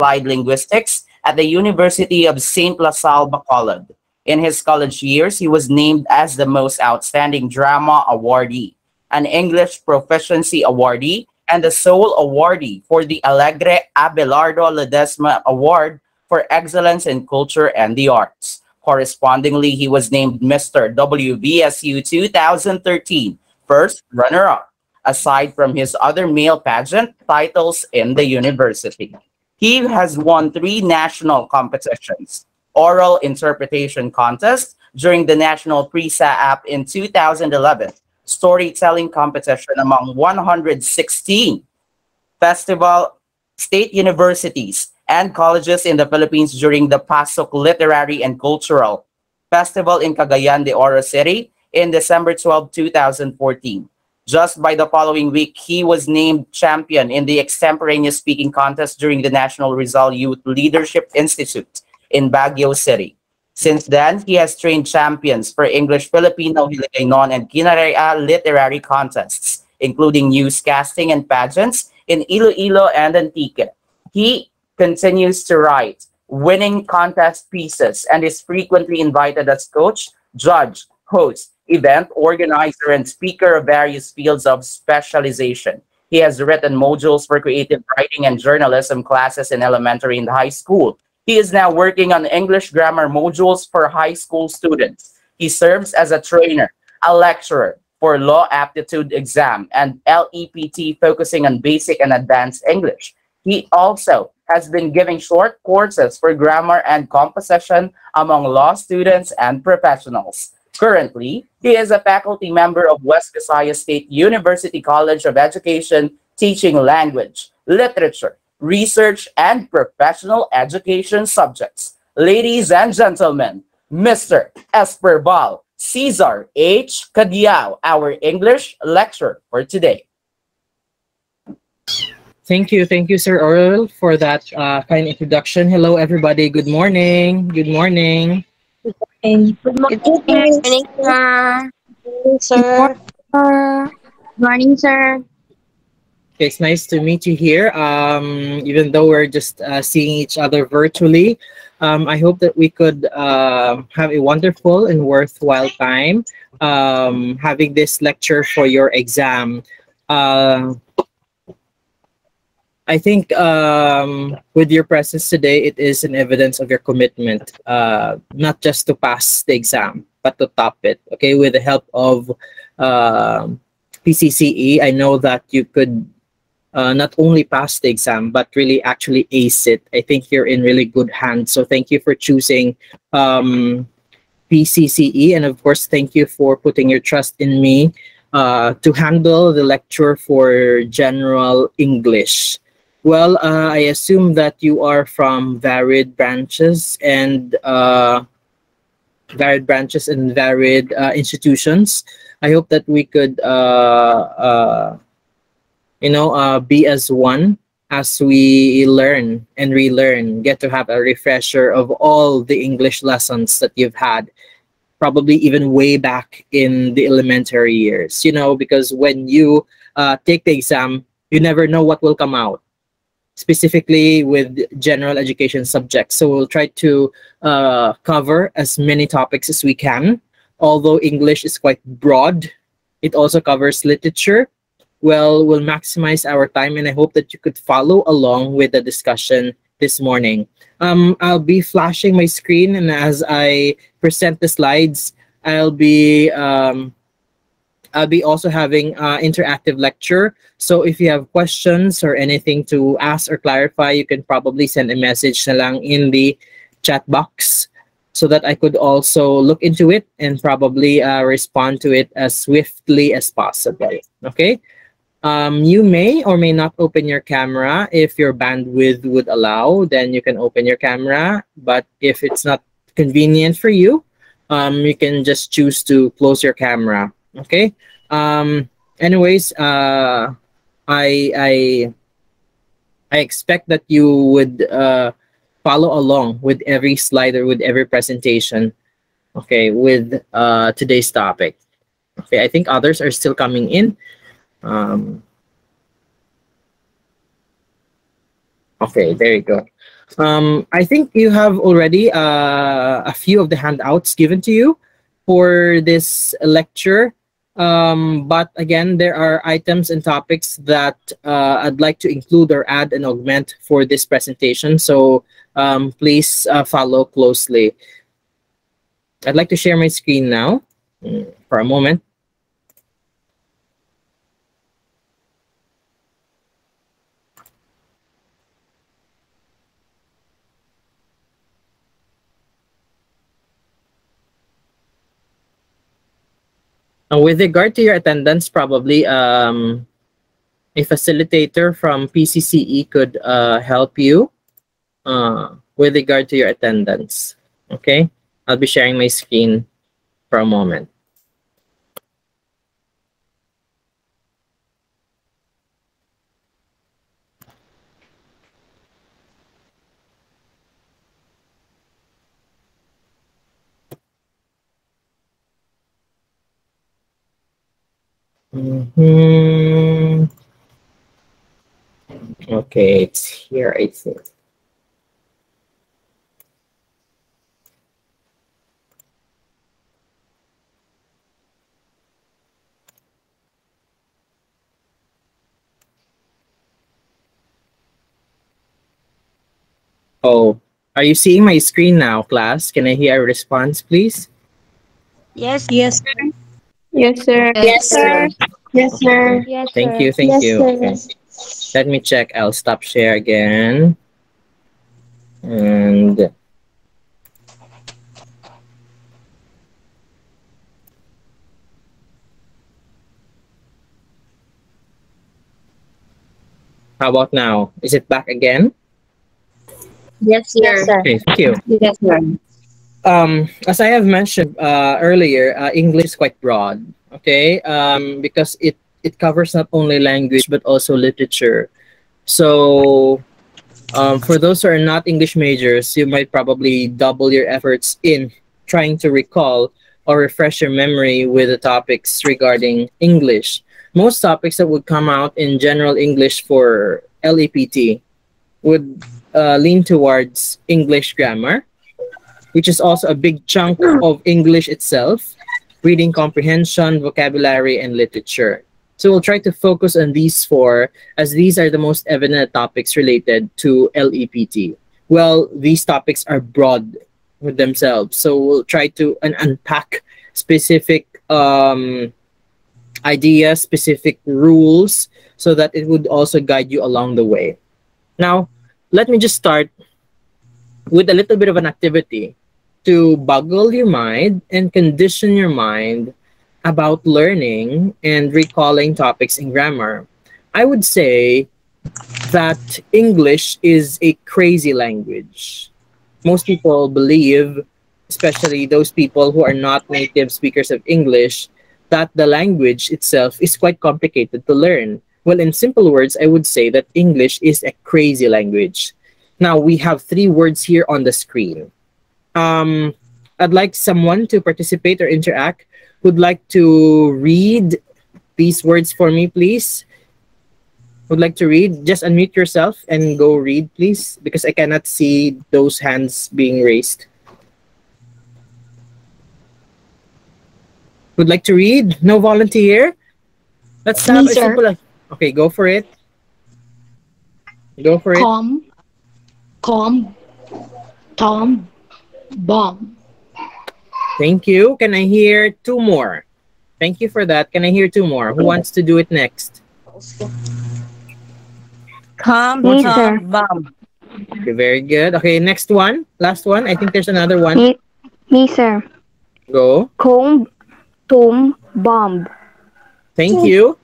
applied linguistics at the University of St. La Salle Bacolod. In his college years, he was named as the most outstanding drama awardee, an English proficiency awardee, and the sole awardee for the Alegre Abelardo Ledesma Award for Excellence in Culture and the Arts. Correspondingly, he was named Mr. WVSU 2013 first runner-up, aside from his other male pageant titles in the university. He has won three national competitions, oral interpretation contest during the National PRISA app in 2011, storytelling competition among 116 festival state universities and colleges in the Philippines during the PASUC Literary and Cultural Festival in Cagayan de Oro City in December 12, 2014. Just by the following week, he was named champion in the extemporaneous speaking contest during the National Rizal Youth Leadership Institute in Baguio City. Since then, he has trained champions for English, Filipino, Hiligaynon, and Kinaray-a literary contests, including newscasting and pageants in Iloilo and Antique. He continues to write winning contest pieces and is frequently invited as coach, judge, host, event organizer, and speaker of various fields of specialization. He has written modules for creative writing and journalism classes in elementary and high school. He is now working on English grammar modules for high school students. He serves as a trainer, a lecturer for law aptitude exam, and LEPT focusing on basic and advanced English. He also has been giving short courses for grammar and composition among law students and professionals. Currently, he is a faculty member of West Visayas State University College of Education teaching language, literature, research, and professional education subjects. Ladies and gentlemen, Mr. Esperbal Cesar H. Cadiao, our English lecturer for today. Thank you. Thank you, Sir Oral, for that uh, kind introduction. Hello, everybody. Good morning. Good morning. Good morning. Good morning, sir. Sir. Good morning, sir. Okay, it's nice to meet you here. Um, even though we're just uh, seeing each other virtually, um, I hope that we could uh, have a wonderful and worthwhile time um, having this lecture for your exam. Uh, I think um, with your presence today, it is an evidence of your commitment, uh, not just to pass the exam, but to top it. Okay, with the help of uh, PCCE, I know that you could uh, not only pass the exam, but really actually ace it. I think you're in really good hands. So thank you for choosing um, PCCE. And of course, thank you for putting your trust in me uh, to handle the lecture for general English. Well, uh, I assume that you are from varied branches and uh, varied branches and varied uh, institutions. I hope that we could, uh, uh, you know, uh, be as one as we learn and relearn, get to have a refresher of all the English lessons that you've had, probably even way back in the elementary years, you know, because when you take the exam, you never know what will come out specifically with general education subjects. So we'll try to uh, cover as many topics as we can. Although English is quite broad, it also covers literature. Well, we'll maximize our time and I hope that you could follow along with the discussion this morning. Um, I'll be flashing my screen and as I present the slides, I'll be um, I'll be also having uh, interactive lecture. So if you have questions or anything to ask or clarify, you can probably send a message na lang in the chat box so that I could also look into it and probably uh, respond to it as swiftly as possible. Okay. Um, you may or may not open your camera if your bandwidth would allow, then you can open your camera. But if it's not convenient for you, um, you can just choose to close your camera okay? Um anyways uh i i i expect that you would uh follow along with every slider with every presentation okay with uh today's topic. Okay i think others are still coming in. Um okay there you go. Um, I think you have already uh, a few of the handouts given to you for this lecture. Um, but again, there are items and topics that uh, I'd like to include or add and augment for this presentation. So um, please uh, follow closely. I'd like to share my screen now mm, for a moment. Uh, with regard to your attendance, probably um, a facilitator from PCCE could uh, help you uh, with regard to your attendance. Okay, I'll be sharing my screen for a moment. Mhm. Okay, it's here, I think. Oh, are you seeing my screen now, class? Can I hear a response, please? Yes. Yes, sir. Yes, sir. Yes, sir. Yes, sir. Yes, Thank you, thank Yes, you. sir. Okay. Let me check. I'll stop share again. And how about now? Is it back again? Yes, sir. Yes, sir. Okay, thank you. Yes, sir. Um, as I have mentioned uh, earlier, uh, English is quite broad. Okay, um, because it it covers not only language but also literature. So, um, for those who are not English majors, you might probably double your efforts in trying to recall or refresh your memory with the topics regarding English. Most topics that would come out in general English for LEPT would uh, lean towards English grammar, which is also a big chunk of English itself, reading comprehension, vocabulary, and literature. So we'll try to focus on these four as these are the most evident topics related to LEPT. Well, these topics are broad with themselves. So we'll try to un- unpack specific um, ideas, specific rules, so that it would also guide you along the way. Now, let me just start with a little bit of an activity to boggle your mind and condition your mind about learning and recalling topics in grammar. I would say that English is a crazy language. Most people believe, especially those people who are not native speakers of English, that the language itself is quite complicated to learn. Well, in simple words, I would say that English is a crazy language. Now, we have three words here on the screen. Um, I'd like someone to participate or interact who'd like to read these words for me, please. Would like to read? Just unmute yourself and go read, please, because I cannot see those hands being raised. Would like to read? No volunteer? Let's have Me, a sir. simple. Okay, go for it. Go for it. Com, com, tom, bomb. Thank you. Can I hear two more? Thank you for that. Can I hear two more? Who wants to do it next? Come, Me, come, bomb. Okay, very good. Okay, next one. Last one. I think there's another one. Me, me, sir. Go. Comb, tom, bomb. Thank you.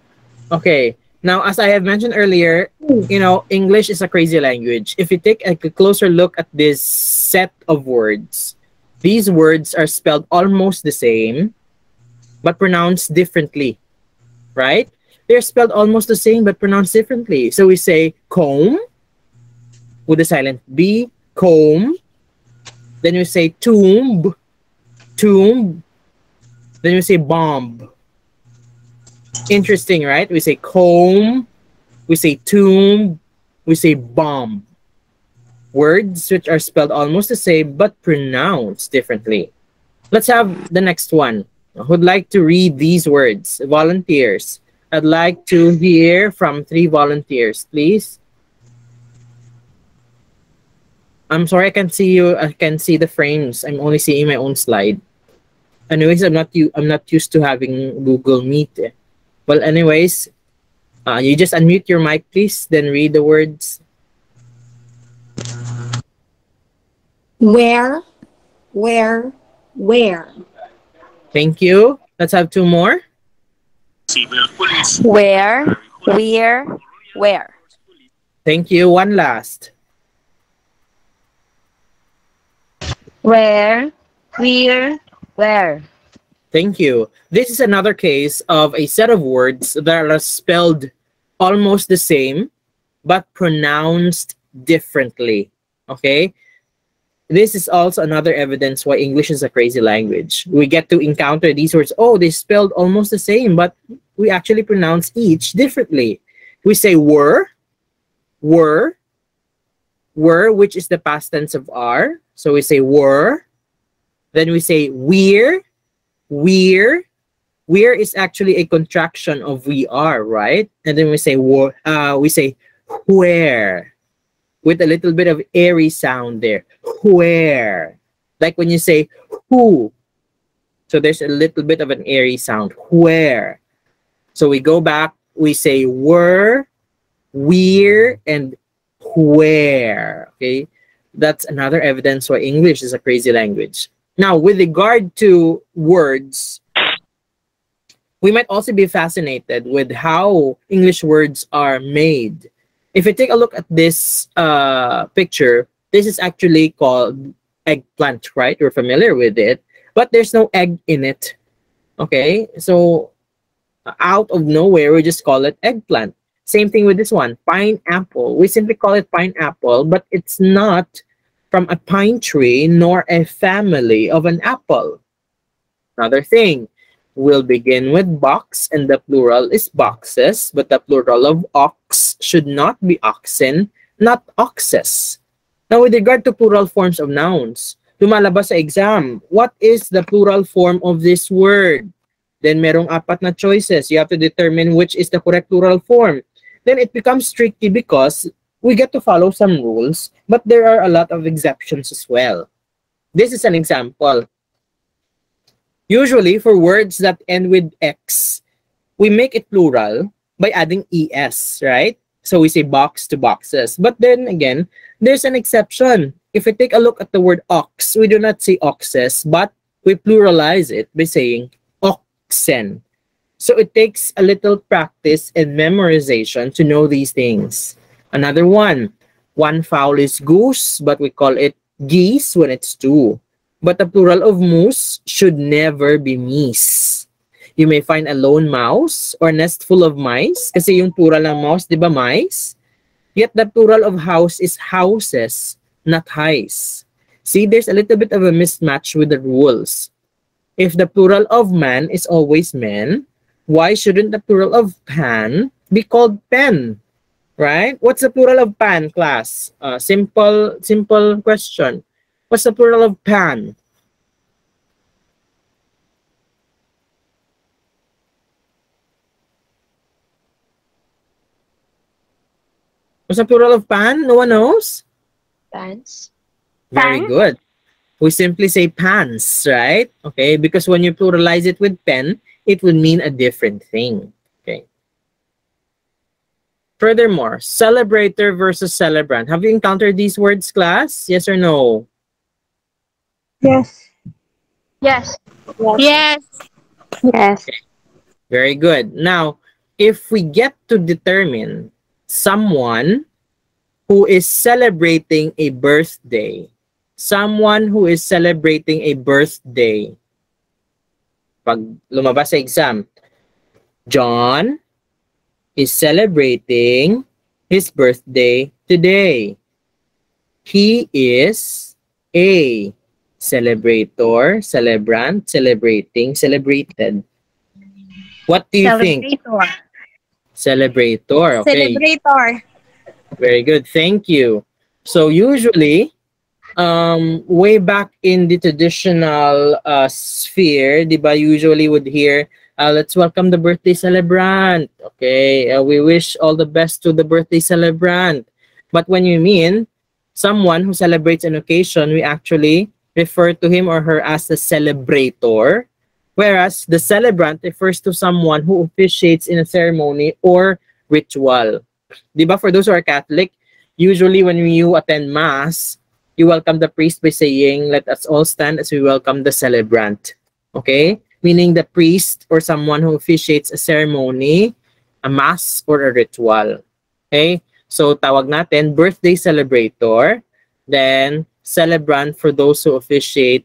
Okay. Now, as I have mentioned earlier, you know, English is a crazy language. If you take a closer look at this set of words, these words are spelled almost the same, but pronounced differently, right? They're spelled almost the same, but pronounced differently. So we say comb with a silent B, comb. Then we say tomb, tomb. Then we say bomb. Interesting, right? We say comb, we say tomb, we say bomb. words which are spelled almost the same but pronounced differently. Let's have the next one. Who'd like to read these words? Volunteers. I'd like to hear from three volunteers, please. I'm sorry, I can't see you. I can see the frames. I'm only seeing my own slide. Anyways, I'm not you. I'm not used to having Google Meet. Well, anyways, uh, you just unmute your mic, please. Then read the words. Where, where, where. Thank you. Let's have two more. Where, where, where. Thank you. One last. Where, where, where. Thank you. This is another case of a set of words that are spelled almost the same but pronounced differently. Okay? This is also another evidence why English is a crazy language. We get to encounter these words, oh, they spelled almost the same, but we actually pronounce each differently. We say were, were, were, which is the past tense of are. So we say were. Then we say we're, we're. We're is actually a contraction of we are, right? And then we say uh, we say where with a little bit of airy sound there. Where. Like when you say who. So there's a little bit of an airy sound. Where. So we go back, we say were, we're, and where. Okay. That's another evidence why English is a crazy language. Now, with regard to words, we might also be fascinated with how English words are made. If you take a look at this uh, picture, this is actually called eggplant, right? You're familiar with it, but there's no egg in it. Okay, so out of nowhere, we just call it eggplant. Same thing with this one, pineapple. We simply call it pineapple, but it's not from a pine tree nor a family of an apple. Another thing, we'll begin with box and the plural is boxes, but the plural of ox should not be oxen, not oxes. Now, with regard to plural forms of nouns, lumalabas sa exam, what is the plural form of this word? Then merong apat na choices. You have to determine which is the correct plural form. Then it becomes tricky because we get to follow some hmm. rules, but there are a lot of exceptions as well. This is an example. Usually, for words that end with X, we make it plural by adding ES, right? So we say box to boxes. But then again, there's an exception. If we take a look at the word ox, we do not say oxes, but we pluralize it by saying oxen. So it takes a little practice and memorization to know these things. Another one, one fowl is goose, but we call it geese when it's two. But the plural of moose should never be meese. You may find a lone mouse or nest full of mice kasi yung plural ng mouse, di ba mice? Yet the plural of house is houses, not highs. See, there's a little bit of a mismatch with the rules. If the plural of man is always men, why shouldn't the plural of pan be called pen? Right? What's the plural of pan, class? Uh, simple, simple question. What's the plural of pan? What's the plural of pan? No one knows? Pants. Very Pan? good. We simply say pants, right? Okay, because when you pluralize it with pen, it would mean a different thing. Okay. Furthermore, celebrator versus celebrant. Have you encountered these words, class? Yes or no? Yes. Yes. Yes. Yes. Okay. Very good. Now, if we get to determine someone who is celebrating a birthday, someone who is celebrating a birthday, pag lumabas sa exam, John is celebrating his birthday today. He is a celebrator, celebrant, celebrating, celebrated. What do you think? Celebrator. Celebrator. Okay. Celebrator. Very good. Thank you. So usually, um, way back in the traditional uh, sphere, di ba, usually would hear, uh, let's welcome the birthday celebrant. Okay, uh, we wish all the best to the birthday celebrant. But when you mean someone who celebrates an occasion, we actually refer to him or her as the celebrator, whereas the celebrant refers to someone who officiates in a ceremony or ritual. Di ba, for those who are Catholic, usually when you attend Mass, you welcome the priest by saying, let us all stand as we welcome the celebrant. Okay? Meaning the priest or someone who officiates a ceremony, a Mass, or a ritual. Okay? So, tawag natin, birthday celebrator, then celebrant for those who officiate,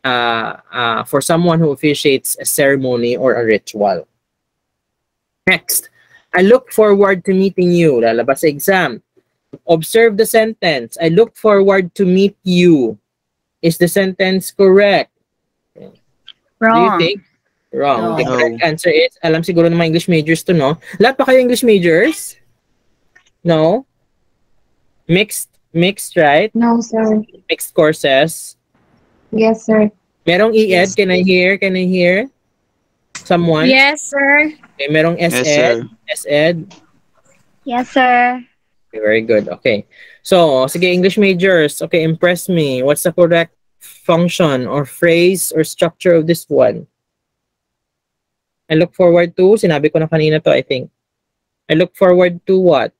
uh, uh, for someone who officiates a ceremony or a ritual. Next, I look forward to meeting you. Lalabas exam. Observe the sentence. I look forward to meet you. Is the sentence correct? Do you Wrong. think? Wrong. The No. correct answer is, alam siguro ng mga English majors to, no? Lahat pa kayo English majors? No? Mixed, mixed, right? No, sir. Mixed courses. Yes, sir. Merong ED, can I hear? Can I hear? Someone? Yes, sir. Okay, merong Yes, SED? sir. SED? Yes, sir. Okay, very good. Okay. So, sige, English majors. Okay, impress me. What's the correct function or phrase or structure of this one? I look forward to, sinabi ko na kanina to, I think. I look forward to what?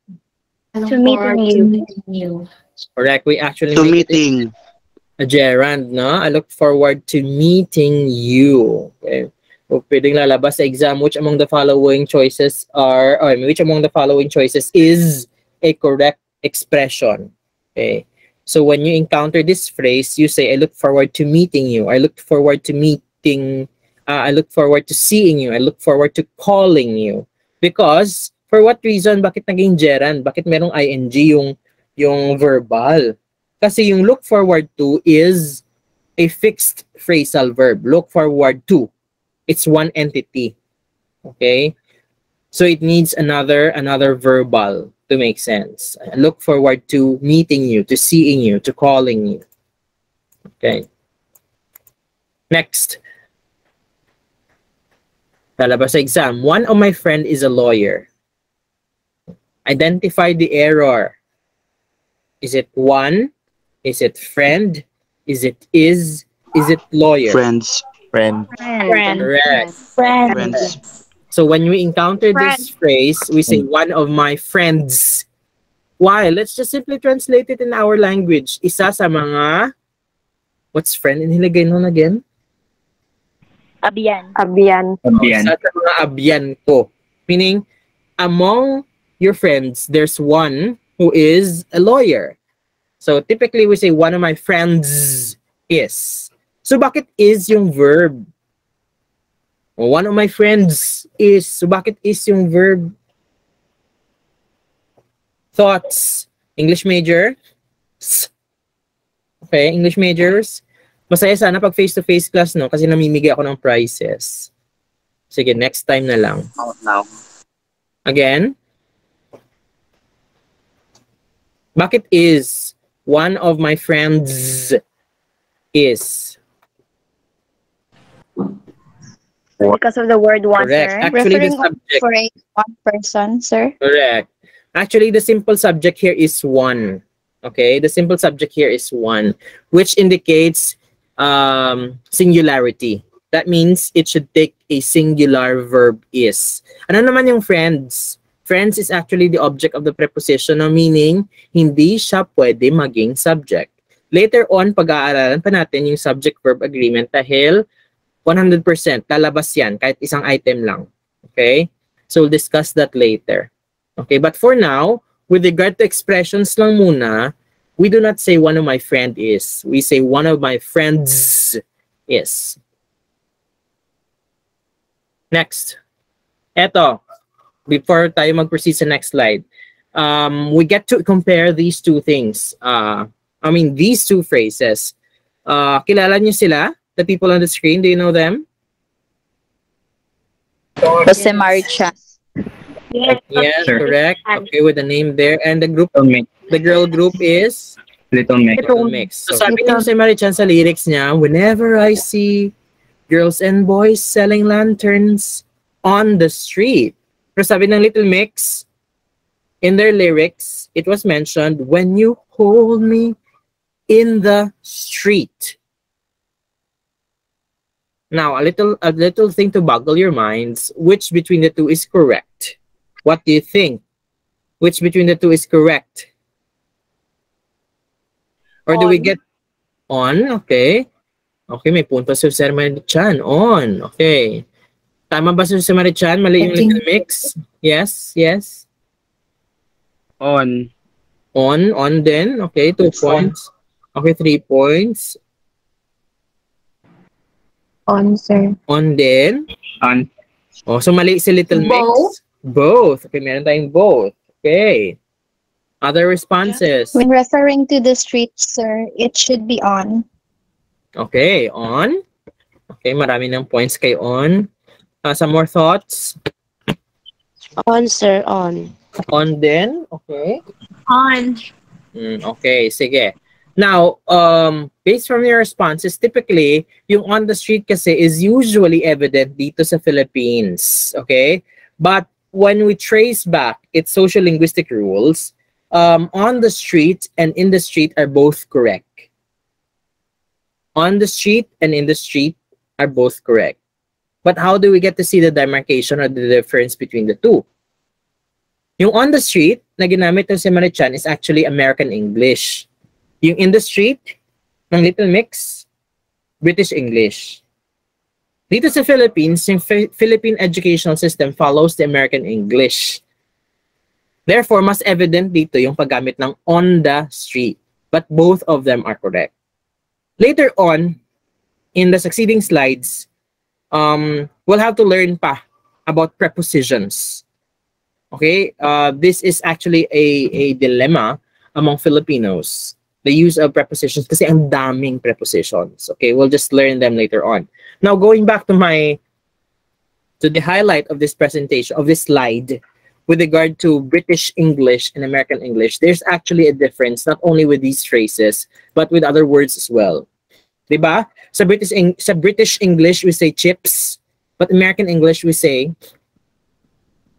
To meeting you. Correct. We actually To meeting. a gerund, no? I look forward to meeting you. Okay. O pwedeng lalabas sa exam, which among the following choices are, or which among the following choices is a correct expression. Okay. So when you encounter this phrase, you say, I look forward to meeting you. I look forward to meeting, uh, I look forward to seeing you. I look forward to calling you. Because, for what reason, bakit naging gerund? Bakit merong ing yung, yung verbal? Kasi yung look forward to is a fixed phrasal verb. Look forward to. It's one entity. Okay? So it needs another another verbal to make sense. I look forward to meeting you, to seeing you, to calling you. Okay. Next. Lalabas sa exam. One of my friend is a lawyer. Identify the error. Is it one? Is it friend? Is it is? Is it lawyer? Friends. Friend. Friend. Correct. Friend. Friends. So when we encounter this phrase, we say one of my friends. Why? Let's just simply translate it in our language. Isa sa mga What's friend in nilagay nun again? Abiyan. Abian. Isa sa mga abyan ko. Meaning, among your friends, there's one who is a lawyer. So typically we say one of my friends is. So bakit is yung verb? One of my friends is. Bakit is yung verb? Thoughts. English major? Okay, English majors. Masaya sana pag face-to-face class, no? Kasi namimigay ako ng prizes. Sige, next time na lang. Again. Bakit is one of my friends is Because of the word one, correct. Actually, the Referring subject For a one person, sir. correct. Actually, the simple subject here is one. Okay, the simple subject here is one, which indicates um, singularity. That means it should take a singular verb is. Ano naman yung friends? Friends is actually the object of the preposition, no? meaning hindi siya pwede maging subject. Later on, pag-aaralan pa natin yung subject-verb agreement dahil 100% lalabas yan kahit isang item lang. Okay? So we'll discuss that later. Okay, but for now, with regard to expressions lang muna, we do not say one of my friend is. We say one of my friends is. Next. Eto, before tayo mag-proceed sa next slide, um, we get to compare these two things. Uh, I mean, these two phrases. Uh, kilala niyo sila? The people on the screen, do you know them? Jose Mari Chan. Yes, correct. Okay, with the name there and the group The girl group is Little Mix. Little Mix. So sabi niyo si Mari Chan sa lyrics niya, whenever I see girls and boys selling lanterns on the street. Pero sabi ng Little Mix, in their lyrics, it was mentioned, when you hold me in the street. Now, a little a little thing to boggle your minds, which between the two is correct? What do you think? Which between the two is correct? Or do we On. get on? Okay. Okay, may punto si Sir Marichan. On. Okay. Tama ba si Sir Marichan? Mali yung little mix? Yes, yes. On. On, on din. Okay, two It's on. points. Okay, three points. On, sir. On din. On. Oh, so mali si Little Mix. Both. Both. Okay, meron tayong both. Okay. Other responses. When referring to the street, sir, it should be on. Okay, on. Okay, marami ng points kay on. Uh, some more thoughts? On, sir, on. On din. Okay. On. Mm, okay, sige. Now, um, based from your responses, typically, yung on the street kasi is usually evident dito sa Philippines. Okay? But when we trace back its social linguistic rules, um, on the street and in the street are both correct. On the street and in the street are both correct. But how do we get to see the demarcation or the difference between the two? Yung on the street na ginamit ng si Mari Chan is actually American English. Yung in the street ng Little Mix, British English. Dito sa Philippines, yung Fi- Philippine educational system follows the American English. Therefore, mas evident dito yung paggamit ng on the street. But both of them are correct. Later on, in the succeeding slides, um, we'll have to learn pa about prepositions. Okay, uh, this is actually a, a dilemma among Filipinos. The use of prepositions kasi ang daming prepositions. Okay, we'll just learn them later on. Now, going back to my to the highlight of this presentation of this slide with regard to British English and American English, there's actually a difference not only with these phrases but with other words as well. ba? Sa British Eng- sa British English we say chips, but American English we say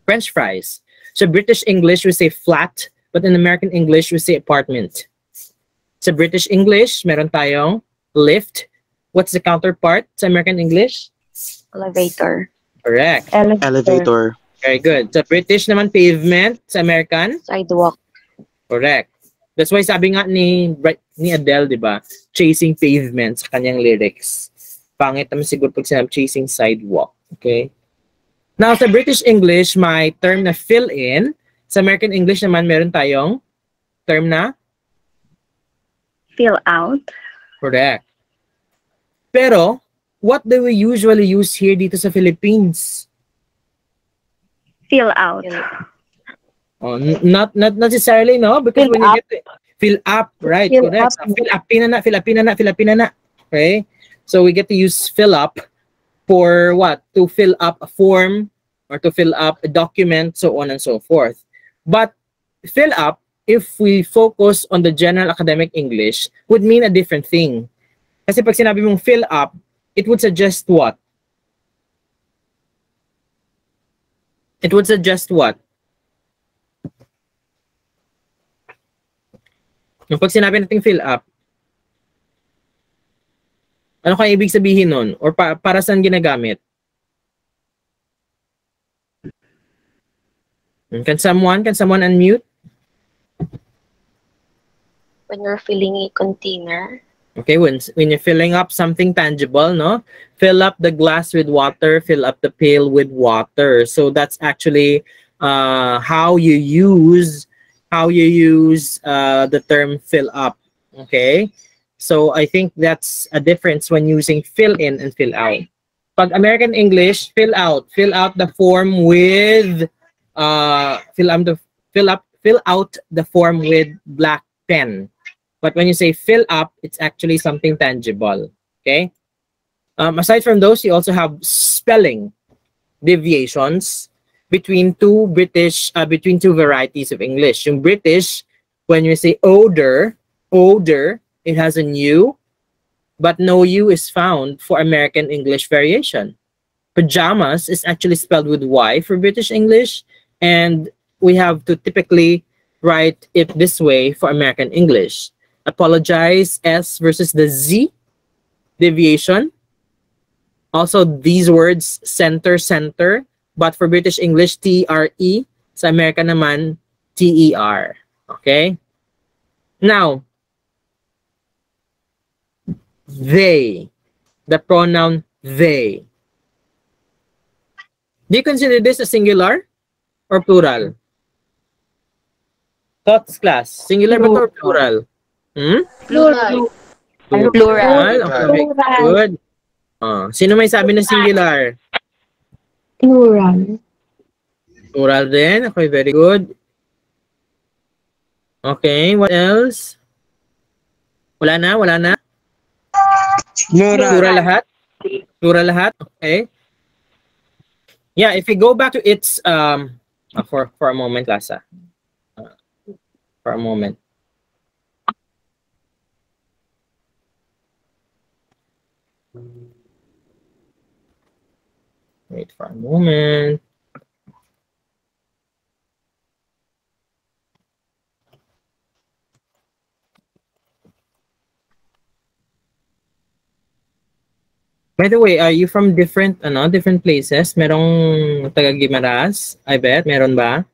French fries. So British English we say flat, but in American English we say apartment. Sa British English, meron tayong lift. What's the counterpart sa American English? Elevator. Correct. Elevator. Very good. Sa British naman, pavement. Sa American, Sidewalk. correct. That's why sabi nga ni ni Adele, di ba? Chasing pavement sa kanyang lyrics. Pangit naman siguro pag sinabi chasing sidewalk. Okay? Now, sa British English, may term na fill in. Sa American English naman, meron tayong term na Fill out. correct. Pero, what do we usually use here dito sa Philippines? Fill out. Oh, not not necessarily, no? Because Fill when you up. get to, fill up, right? Fill correct. up. So, fill up, na, fill up, na, fill up, na. Okay? So we get to use fill up for what? To fill up a form or to fill up a document, so on and so forth. But fill up, if we focus on the general academic English, would mean a different thing. Kasi pag sinabi mong fill up, it would suggest what? It would suggest what? Yung pag sinabi nating fill up, ano kaya ibig sabihin nun? Or pa- para saan ginagamit? Hmm, Can someone, can someone unmute? When you're filling a container. Okay, when when you're filling up something tangible, no? Fill up the glass with water, fill up the pail with water. So that's actually uh, how you use how you use uh, the term fill up. Okay? So I think that's a difference when using fill in and fill out. Pag American English, fill out. Fill out the form with uh fill up the fill up fill out the form with black pen. But when you say fill up, it's actually something tangible. Okay. Um, aside from those, you also have spelling deviations between two British, uh, between two varieties of English. Yung British, When you say odor, odor, it has an U, but no U is found for American English variation. Pajamas is actually spelled with Y for British English, and we have to typically write it this way for American English. Apologize, S versus the Z deviation. Also, these words, center, center, but for British English, T-R-E. Sa American naman, T-E-R. Okay? Now, they, the pronoun they. Do you consider this a singular or plural? Thoughts class, singular ba to or plural? Hmm? Plural. Plural. Plural. Okay, good. Ah, sino may sabi na singular? Plural. Plural din. Okay, very good. Okay, what else? Wala na, wala na. Plural. Plural lahat? Plural lahat? Okay. Yeah, if we go back to its um uh, for for a moment, Lasa. Uh, for a moment. Wait for a moment. By the way, are you from different ano, different places? Merong taga Gimaras? I bet meron ba?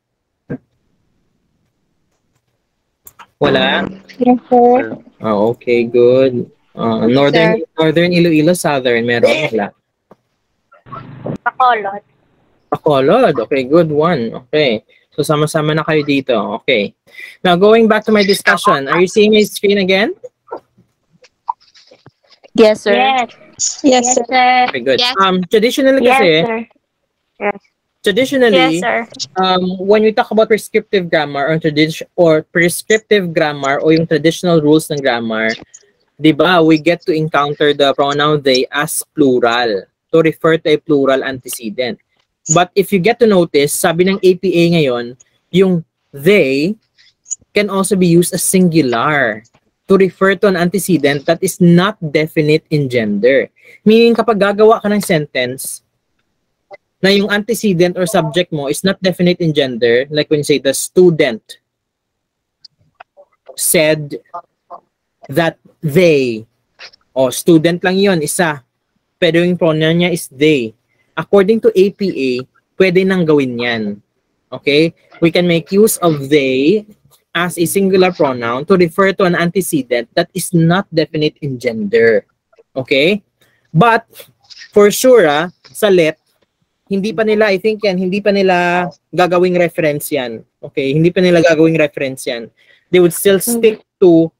Wala. Yes, sir. Oh, okay, good. Uh, northern Northern Iloilo, Southern meron wala. Bacolod. Bacolod. Okay, good one. Okay. So sama-sama na kayo dito. Okay. Now going back to my discussion, are you seeing my screen again? Yes, sir. Yes. Yes, Yes, sir. sir. Okay, good. Yes. Um traditionally Yes, kasi, sir. traditionally Yes, sir. um, when we talk about prescriptive grammar or tradition or prescriptive grammar o yung traditional rules ng grammar, 'di ba, we get to encounter the pronoun they as plural to refer to a plural antecedent. But if you get to notice, sabi ng APA ngayon, yung they can also be used as singular to refer to an antecedent that is not definite in gender. Meaning kapag gagawa ka ng sentence, na yung antecedent or subject mo is not definite in gender, like when you say the student said that they, o student lang yon isa, pero yung pronoun niya is they. According to APA, pwede nang gawin yan. Okay? We can make use of they as a singular pronoun to refer to an antecedent that is not definite in gender. Okay? But, for sure, ah, sa let, hindi pa nila, I think yan, hindi pa nila gagawing reference yan. Okay? Hindi pa nila gagawing reference yan. They would still stick to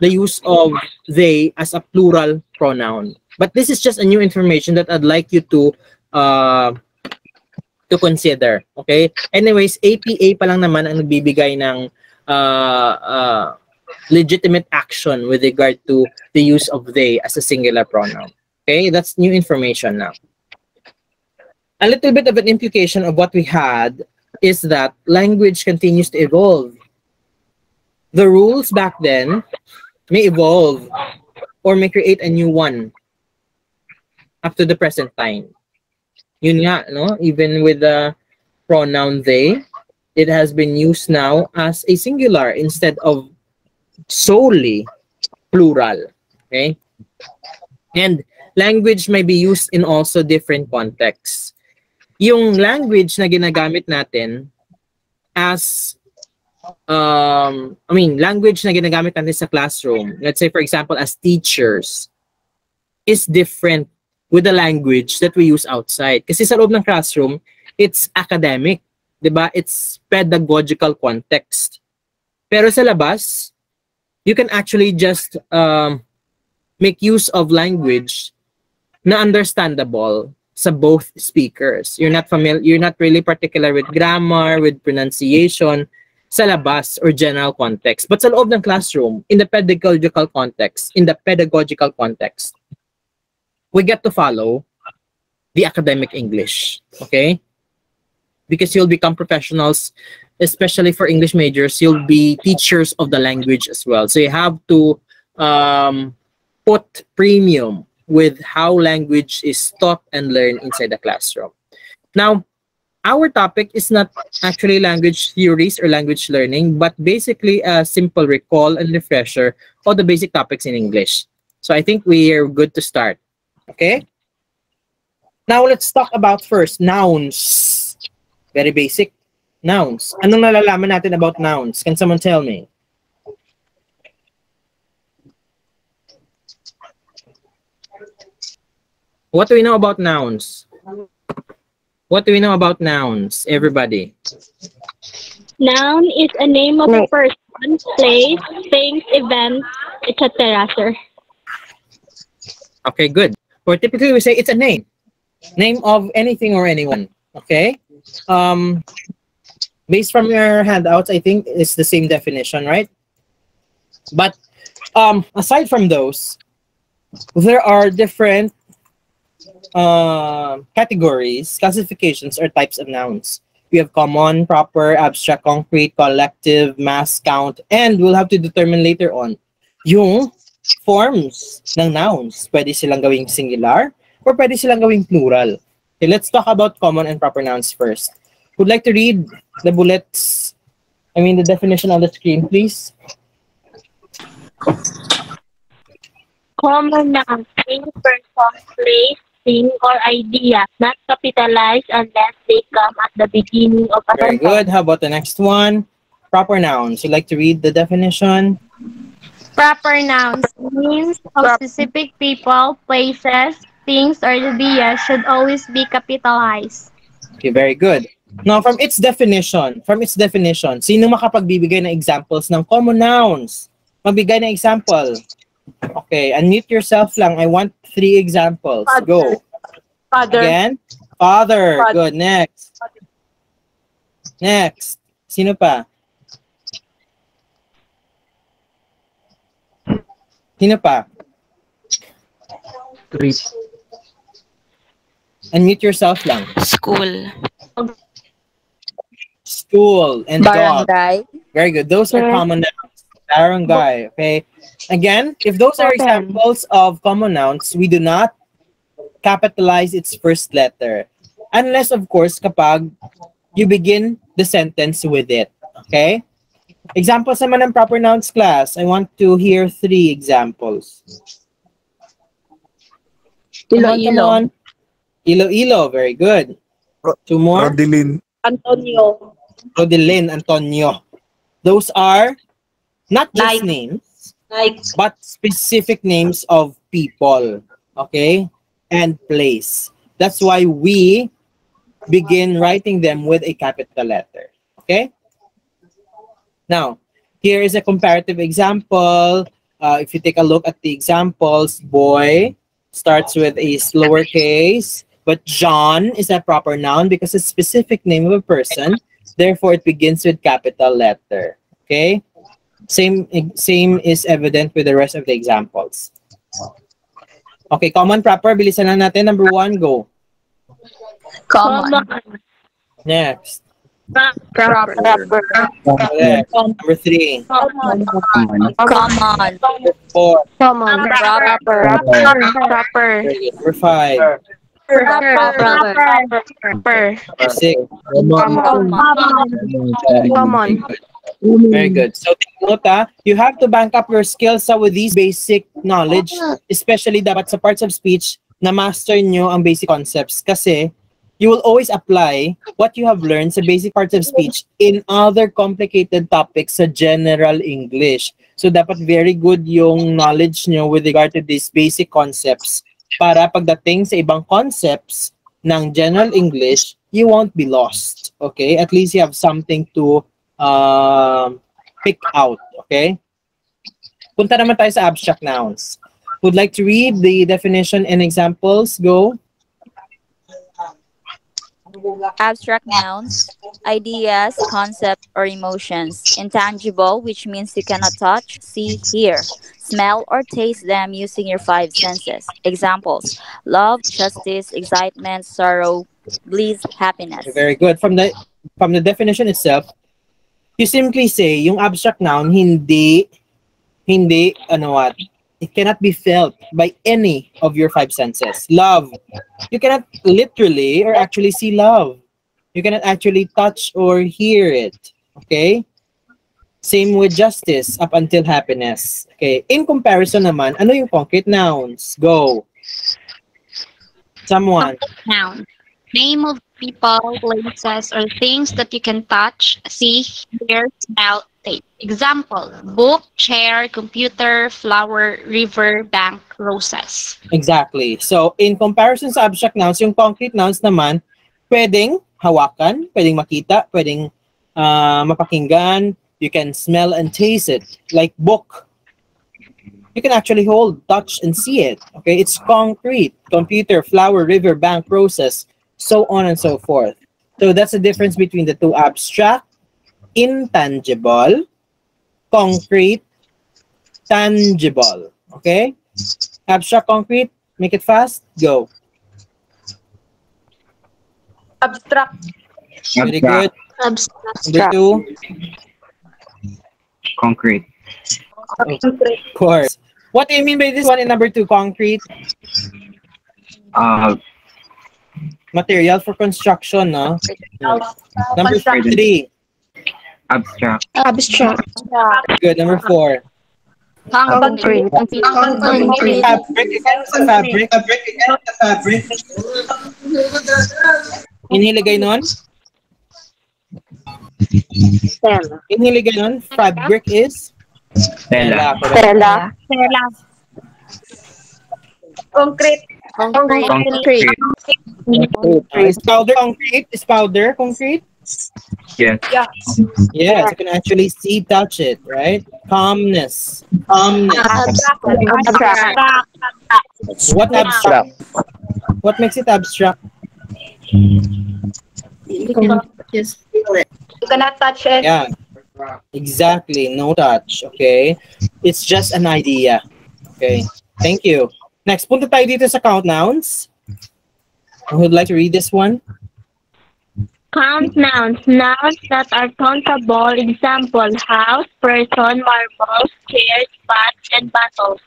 the use of they as a plural pronoun. But this is just a new information that I'd like you to uh, to consider. Okay? Anyways, APA pa lang naman ang nagbibigay ng uh, uh, legitimate action with regard to the use of they as a singular pronoun. Okay? That's new information now a little bit of an implication of what we had is that language continues to evolve. The rules back then may evolve or may create a new one up to the present time. Yun nga, no? Even with the pronoun they, it has been used now as a singular instead of solely plural. Okay? And language may be used in also different contexts yung language na ginagamit natin as um I mean language na ginagamit natin sa classroom let's say for example as teachers is different with the language that we use outside. Kasi sa loob ng classroom it's academic 'di ba? It's pedagogical context. Pero sa labas you can actually just um make use of language na understandable sa both speakers. You're not familiar, you're not really particular with grammar, with pronunciation sa labas or general context. But sa loob ng classroom, in the pedagogical context, in the pedagogical context, we get to follow the academic English, okay? Because you'll become professionals especially for English majors, you'll be teachers of the language as well. So you have to um, put premium with how language is taught and learned inside the classroom. Now, our topic is not actually language theories or language learning, but basically a simple recall and refresher of the basic topics in English. So I think we are good to start. Okay? Now let's talk about first nouns. Very basic. Nouns. Anong nalalaman natin about nouns? Can someone tell me? What do we know about nouns? What do we know about nouns, everybody? Noun is a name of a person, place, things, event, etc. Sir. Okay, good. Or typically we say it's a name. Name of anything or anyone. Okay? Um, based from your handouts, I think it's the same definition, right? But um, aside from those, there are different uh, categories, classifications, or types of nouns. We have common, proper, abstract, concrete, collective, mass, count, and we'll have to determine later on yung forms ng nouns. Pwede silang gawing singular or pwede silang gawing plural. Okay, let's talk about common and proper nouns first. Would like to read the bullets, I mean the definition on the screen, please? Common noun, name, person, place, thing, or idea, not capitalized unless they come at the beginning of a Very sentence. good. How about the next one? Proper nouns. You'd like to read the definition? Proper nouns names of specific people, places, things, or ideas should always be capitalized. Okay, very good. Now, from its definition, from its definition, sino makapagbibigay ng examples ng common nouns? Magbigay ng example. Okay, unmute yourself lang. I want three examples. Go. Father, Again? Father. Father. Good. Next. Next. Sino pa? Sino pa? Trip. Unmute yourself lang. School. School and dog. Very good. Those are common nouns. Barangay. Okay. Again, if those are examples of common nouns, we do not capitalize its first letter. Unless, of course, kapag you begin the sentence with it. Okay? Examples naman ng proper nouns class. I want to hear three examples. Come on, come on. Iloilo. Very good. Two more. Rodelin. Antonio, Rodelin, Antonio. Those are not just Like- names, like but specific names of people, okay, and place. That's why we begin writing them with a capital letter, okay? Now, here is a comparative example. Uh, if you take a look at the examples, boy starts with a lowercase, but John is a proper noun because it's a specific name of a person. Therefore, it begins with capital letter. Okay? Same same is evident with the rest of the examples. Okay, common proper. Bilisan lang natin. Number one, go. common, Next. proper, Correct. Number three. common, Common. Four. Common. Proper. Proper. Very. Number five. Proper. proper, Number six. Common. Very good. So, take note ah, you have to bank up your skills ah, with these basic knowledge, especially dapat sa parts of speech na master nyo ang basic concepts kasi you will always apply what you have learned sa basic parts of speech in other complicated topics sa general English. So, dapat very good yung knowledge nyo with regard to these basic concepts para pagdating sa ibang concepts ng general English, you won't be lost. Okay? At least you have something to um, pick out. Okay? Punta naman tayo sa abstract nouns. Would like to read the definition and examples? Go. Abstract nouns, ideas, concept, or emotions. Intangible, which means you cannot touch, see, hear, smell, or taste them using your five senses. Examples love, justice, excitement, sorrow, bliss, happiness. Very good. From the from the definition itself, you simply say yung abstract noun hindi hindi ano what it cannot be felt by any of your five senses. Love. You cannot literally or actually see love. You cannot actually touch or hear it. Okay? Same with justice up until happiness. Okay. In comparison naman, ano yung concrete nouns? Go. Someone. Noun. Name of people, places, or things that you can touch, see, hear, smell, taste. Example, book, chair, computer, flower, river, bank, roses. Exactly. So, in comparison sa abstract nouns, yung concrete nouns naman, pwedeng hawakan, pwedeng makita, pwedeng ah, mapakinggan, you can smell and taste it. Like book. You can actually hold, touch, and see it. Okay, it's concrete. Computer, flower, river, bank, process, so on and so forth. So that's the difference between the two abstract, intangible, concrete, tangible. Okay? Abstract, concrete, make it fast, go. Abstract. Very good. Abstract. Number two, Concrete. of course. What do you mean by this one in number two? Concrete Uh, material for construction, no? Number three, abstract. Abstract. good. Number four, Concrete. fabric. Again, sa fabric. Fabric. Sa fabric. Inilagay nun? Stella. Inilagay nun? Fabric is? Tela. correct. Stella. Stella. Concrete. Concrete. Uh, is powder concrete? Is powder concrete? Yes. Yes, you can actually see, touch it, right? Calmness. Calmness. Abstract. What abstract? What makes it abstract? You cannot touch it. Yeah. Exactly. No touch. Okay. It's just an idea. Okay. Thank you. Next, punta tayo dito sa count nouns. Who would like to read this one? Count nouns. Nouns that are countable. Example, house, person, marbles, chairs, pots, and bottles.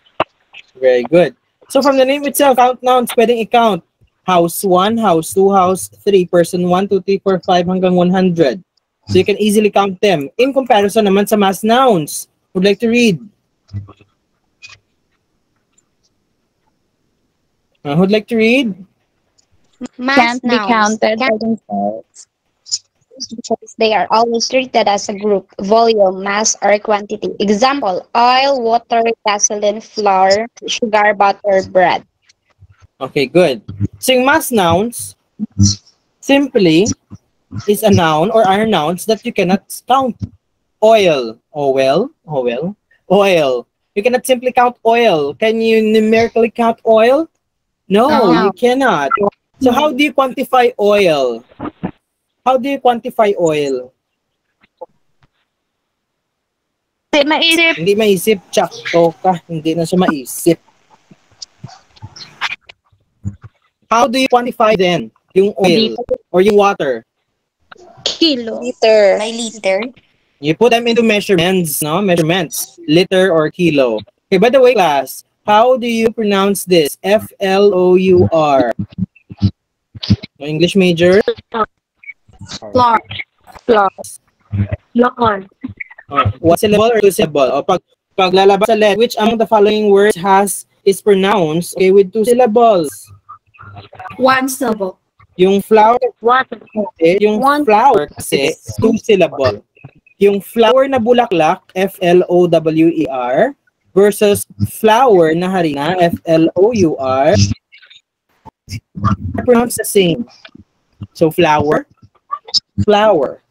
Very good. So from the name itself, count nouns, pwedeng i-count. House 1, house 2, house 3, person 1, 2, 3, 4, 5, hanggang 100. So you can easily count them. In comparison naman sa mass nouns, would like to read? Uh, who'd like to read? Mass Can't be nouns. counted by Can't themselves. because they are always treated as a group, volume, mass, or quantity. Example, oil, water, gasoline, flour, sugar, butter, bread. Okay, good. So yung mass nouns, simply is a noun or are nouns that you cannot count. Oil, oil, oil, oil. You cannot simply count oil. Can you numerically count oil? No, No. you cannot. So how do you quantify oil? How do you quantify oil? Hindi maisip. Hindi maisip, tsakto ka. Hindi na siya maisip. How do you quantify then yung oil or yung water? Kilo. Liter. May liter. You put them into measurements, no? Measurements, liter or kilo. Okay, by the way, class, how do you pronounce this? F L O U R. No English major? Floor. Local. Oh, one syllable or two syllable? O pag paglalabas sa let, which among the following words has is pronounced okay with two syllables? One syllable. Yung flower Water. kasi, yung flower kasi two syllable. Yung flower na bulaklak, F L O W E R versus flower na harina, F L O U R pronounced the same. So flour, flour.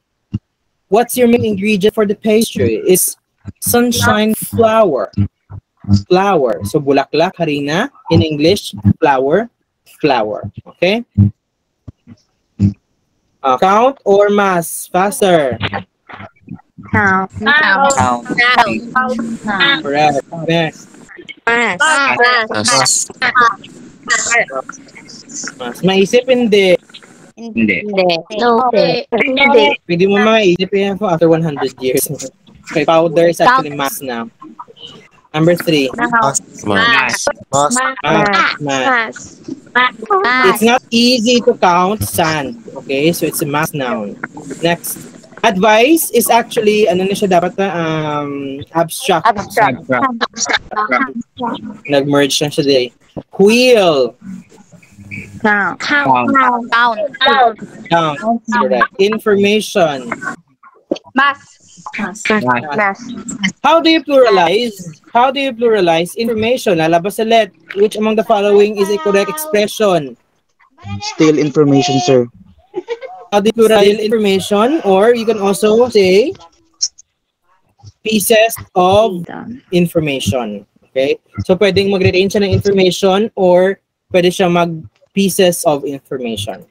What's your main ingredient for the pastry? Is sunshine flour. Flour. So bulaklak, harina. In English, flour, flour. Okay? Uh, count or mass? Faster. Count. Count. Count. Count. Correct. Next. Mass. Mas maisip hindi. Hindi. Hindi. No. Hindi. Pwede mo maisip yan po after 100 years. Okay, powder is actually mass now. Number three. Mass. Mass. Mass. Mass. It's not easy to count sand. Okay, so it's a mass noun. Next. Advice is actually, ano na siya dapat na, um, abstract. Abstract. Nag-merge na siya today. Wheel. Count. Count. Count. Count. Count. Correct. Information. Mass. Mass. Mass. How do you pluralize? How do you pluralize information? Lalabas sa. Which among the following is a correct expression? Still information, sir. How do you pluralize information? Or you can also say pieces of information. Okay? So pwedeng mag-retain siya ng information or pwede siya mag pieces of information.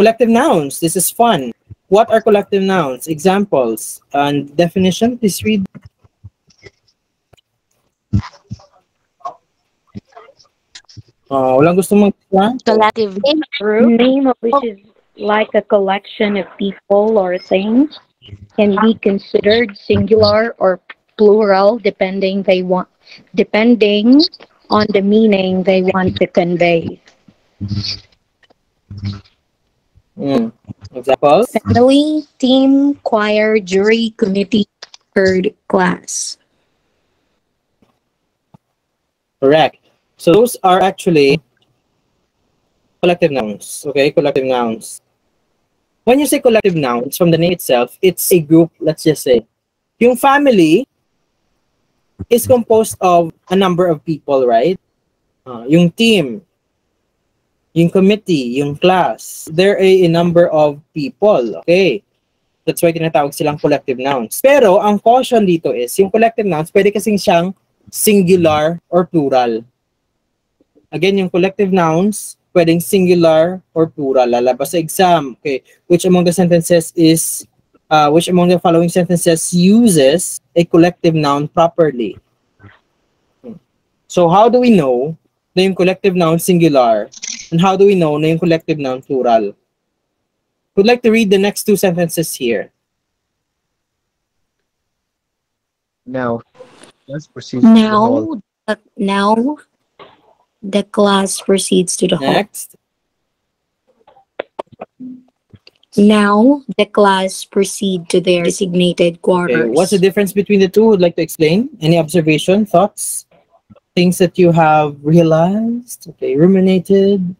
Collective nouns. This is fun. What are collective nouns? Examples and definition. Please read. Uh, walang gusto mag Collective group. Name of which is like a collection of people or things can be considered singular or plural depending they want depending on the meaning they want to convey. Mm. Examples. Family, team, choir, jury, committee, third class. Correct. So those are actually collective nouns. Okay, collective nouns. When you say collective nouns, from the name itself, it's a group, let's just say. Yung family is composed of a number of people, right? Uh, yung team, yung committee, yung class, there are a number of people. Okay. That's why tinatawag silang collective nouns. Pero ang caution dito is, yung collective nouns, pwede kasing siyang singular or plural. Again, yung collective nouns, pwedeng singular or plural. Lalabas sa exam. Okay. Which among the sentences is, uh, which among the following sentences uses a collective noun properly? So how do we know na yung collective noun singular? And how do we know na yung collective noun plural? Would like to read the next two sentences here. Now, let's proceed to the hall. Now, the, now the class proceeds to the hall. Next. Now the class proceed to their designated Okay. quarters. What's the difference between the two? Would like to explain? Any observation, thoughts, things that you have realized? Okay, ruminated.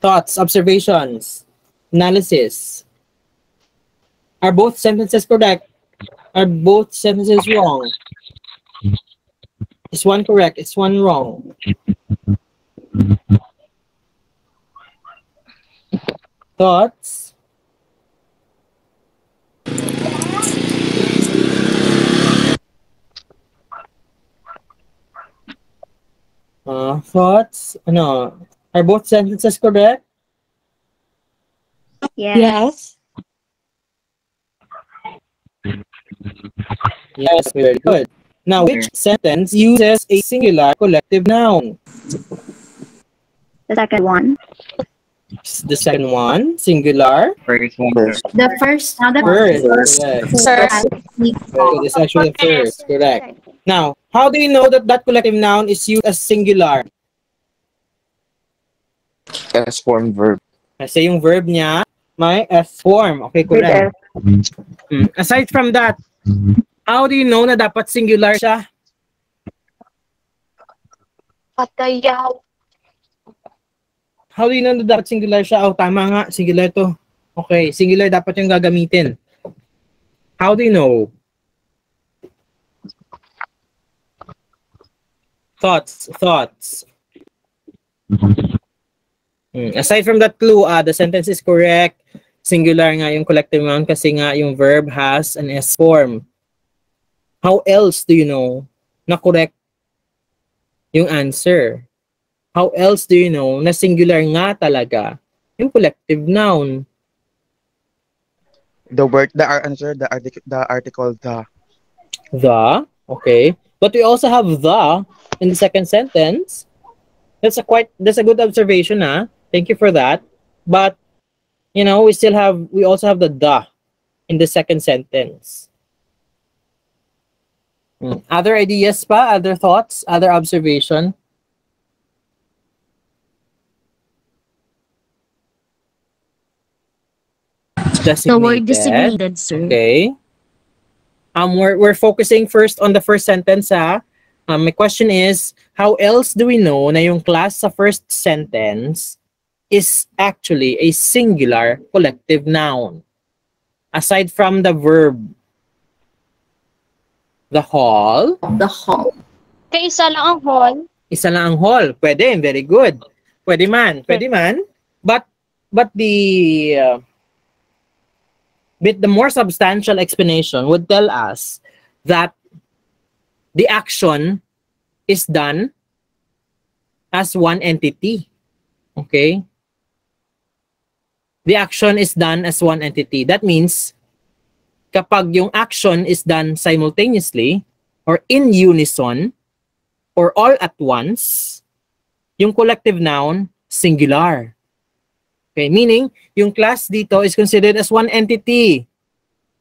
Thoughts, observations, analysis. Are both sentences correct? Are both sentences wrong? Is one correct? Is one wrong? Thoughts? Uh, thoughts? Ano? Are both sentences correct? Yes. Yes, very good. Now, which sentence uses a singular collective noun? The second one. The second one, singular. First one. The first. Now the First. Correct. First. Very good. It's actually the first. Correct. Now, how do you know that that collective noun is used as singular? S form verb. Kasi yung verb niya may S form. Okay, correct. Mm. Aside from that, how do you know na dapat singular siya? Patayaw. How do you know singular siya? Oh, tama nga, singular to. Okay, singular dapat yung gagamitin. How do you know? Thoughts, thoughts. Hmm, Aside from that clue, ah, the sentence is correct. Singular nga yung collective noun kasi nga yung verb has an S form. How else do you know na correct yung answer? How else do you know na singular nga talaga yung collective noun? The word, the sir, the article, the article, the. The, okay. But we also have the in the second sentence. That's a quite that's a good observation, huh? Thank you for that. But you know, we still have we also have the the in the second sentence. Hmm. Other ideas pa? Other thoughts? Other observation? The word Designated. designated, sir. Okay. Um, we're, we're focusing first on the first sentence, ha? Um, my question is, how else do we know na yung class sa first sentence is actually a singular collective noun? Aside from the verb, the hall, The hall. Kaya isa lang ang hall. isa lang ang hall. Pwede, very good. Pwede man, pwede man. But but the uh, but the more substantial explanation would tell us that the action is done as one entity. Okay? The action is done as one entity. That means kapag yung action is done simultaneously or in unison, or all at once, yung collective noun, singular. Okay, meaning, yung class dito is considered as one entity.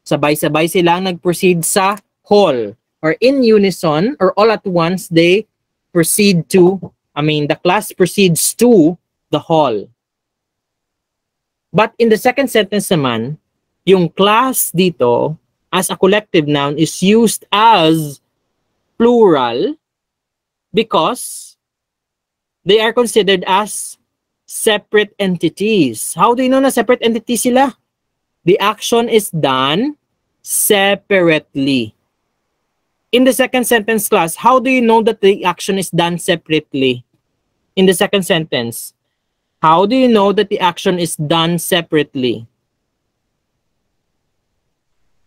Sabay-sabay silang nag-proceed sa whole. Or in unison, or all at once, they proceed to, I mean, the class proceeds to the whole. But in the second sentence naman, yung class dito, as a collective noun, is used as plural because they are considered as separate entities. How do you know na separate entities sila? The action is done separately. In the second sentence class, how do you know that the action is done separately? In the second sentence, how do you know that the action is done separately?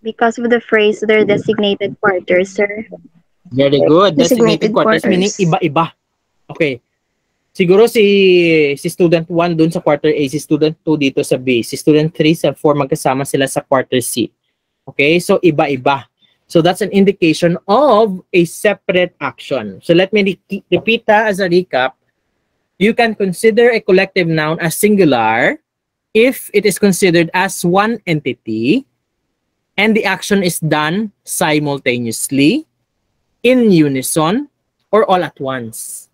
Because of the phrase, they're designated quarters, sir. Very good. Designated Designated quarters, meaning iba-iba. Okay. Siguro si si student 1 dun sa quarter A, si student 2 dito sa B, si student 3 sa 4 magkasama sila sa quarter C. Okay? So iba-iba. So that's an indication of a separate action. So let me re- repeat that as a recap. You can consider a collective noun as singular if it is considered as one entity and the action is done simultaneously in unison or all at once.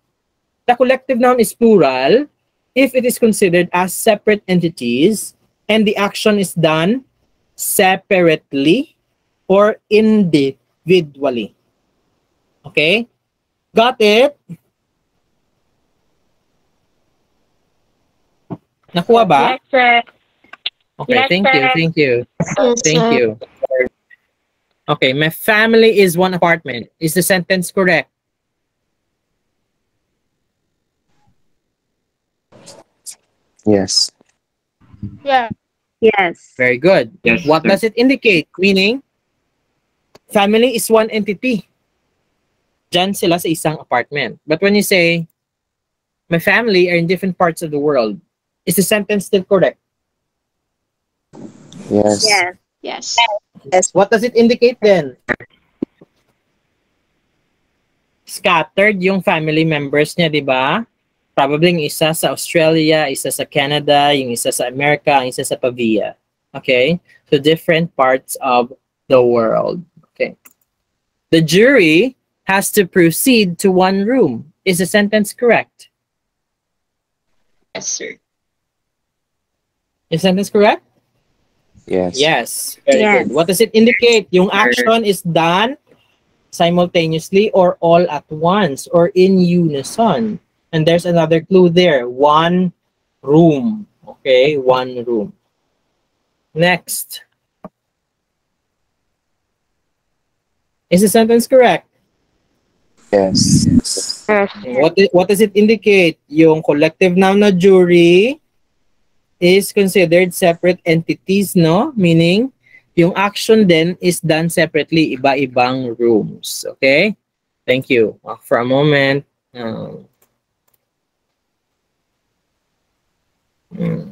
The collective noun is plural if it is considered as separate entities and the action is done separately or individually. Okay? Got it? Nakuha ba? Yes, sir. Okay, Yes, thank you, thank you. Yes, Thank sir. you. Okay, my family is one apartment. Is the sentence correct? Yes. Yeah. Yes. Very good. Yes, what sir. does it indicate? Meaning, family is one entity. Diyan sila sa isang apartment. But when you say, my family are in different parts of the world, is the sentence still correct? Yes. Yes. Yes. Yes. What does it indicate then? Scattered yung family members niya, di ba? Probably yung isa sa Australia, isa sa Canada, yung isa sa America, yung isa sa Pavia. Okay? So different parts of the world. Okay. The jury has to proceed to one room. Is the sentence correct? Yes, sir. Is the sentence correct? Yes. Yes. Very Yes. good. What does it indicate? Yung action is done simultaneously or all at once or in unison. And there's another clue there. One room. Okay, one room. Next. Is the sentence correct? Yes. Yes. What what does it indicate? Yung collective noun na jury is considered separate entities, no? Meaning, yung action then is done separately, iba-ibang rooms. Okay? Thank you. Uh, For a moment. um, hmm.